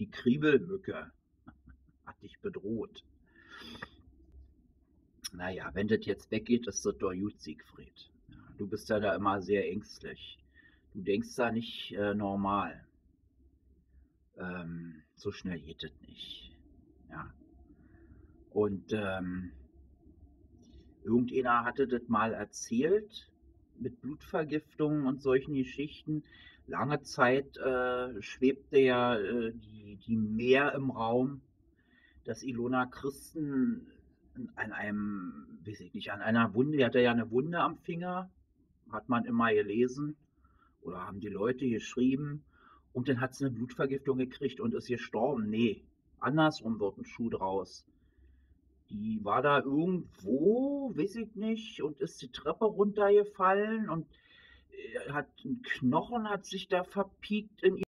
Die Kriebelmücke hat dich bedroht. Naja, wenn das jetzt weggeht, ist das doch gut, Siegfried. Du bist ja da immer sehr ängstlich. Du denkst da nicht äh, normal. Ähm, so schnell geht das nicht. Ja. Und ähm, irgendeiner hatte das mal erzählt mit Blutvergiftungen und solchen Geschichten. Lange Zeit äh, schwebte ja äh, die, die Meer im Raum, dass Ilona Christen an einem, weiß ich nicht, an einer Wunde, die hatte ja eine Wunde am Finger, hat man immer gelesen oder haben die Leute geschrieben und dann hat sie eine Blutvergiftung gekriegt und ist gestorben. Nee, andersrum wird ein Schuh draus. Die war da irgendwo, weiß ich nicht, und ist die Treppe runtergefallen und äh, hat ein Knochen hat sich da verpiekt in